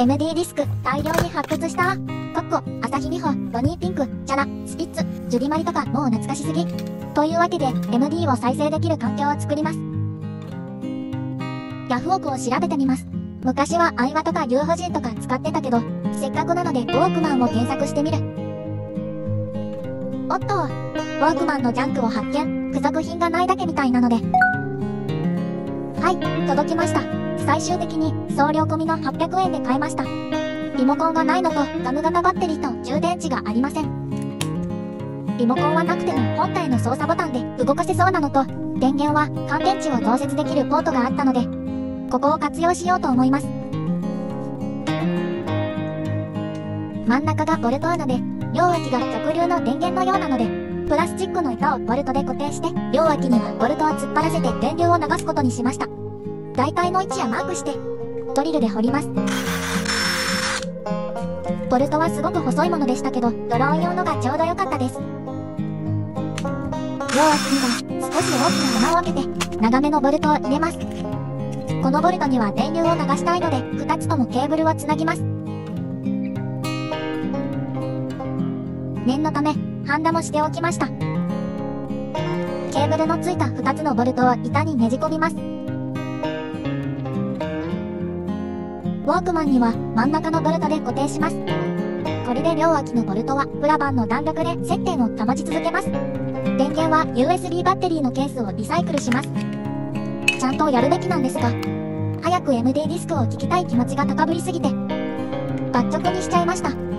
MD ディスク大量に発掘した。かっこ、朝日美穂、ロニーピンク、チャラ、スピッツ、ジュディマリとかもう懐かしすぎ。というわけで、MD を再生できる環境を作ります。ヤフオクを調べてみます。昔はアイワとか UFG とか使ってたけど、せっかくなのでウォークマンを検索してみる。おっと、ウォークマンのジャンクを発見、付属品がないだけみたいなので。はい、届きました。最終的に送料込みの800円で買えました。リモコンがないのとガム型バッテリーと充電池がありません。リモコンはなくても本体の操作ボタンで動かせそうなのと、電源は乾電池を増設できるポートがあったので、ここを活用しようと思います。真ん中がボルト穴で、両脇が直流の電源のようなので、プラスチックの板をボルトで固定して、両脇にはボルトを突っ張らせて電流を流すことにしました。大体の位置やマークして、ドリルで掘ります。ボルトはすごく細いものでしたけど、ドローン用のがちょうど良かったです。両脇には少し大きな穴を開けて長めのボルトを入れます。このボルトには電流を流したいので2つともケーブルをつなぎます。念のため、ハンダもしておきました。ケーブルのついた2つのボルトを板にねじ込みます。ウォークマンには真ん中のボルトで固定します。これで両脇のボルトはプラバンの弾力で接点を保ち続けます。電源は USB バッテリーのケースをリサイクルします。ちゃんとやるべきなんですが、早く MD ディスクを聴きたい気持ちが高ぶりすぎて、バッチョコにしちゃいました。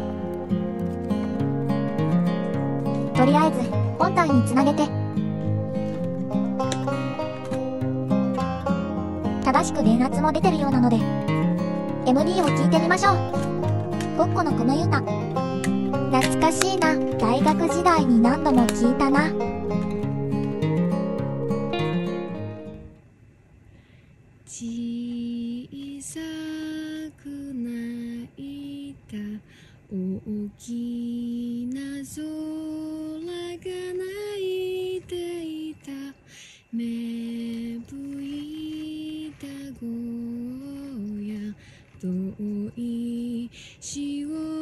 とりあえず、本体につなげて、正しく電圧も出てるようなので、MD を聞いてみましょう。コッコのこの歌。懐かしいな。大学時代に何度も聞いたな。小さく泣いた大きい芽吹いたゴー遠い潮